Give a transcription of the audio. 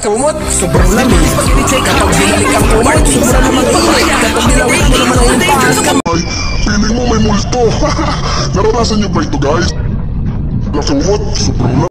Kumot, sobrang lamig. Pag Kapag binalik ang kumot, sobrang naman init. Kapag nilawin mo naman ang impaas ka, Ay, feeling mo may multo. Naranasan niyo ba ito guys? Nakumot, sobrang lamig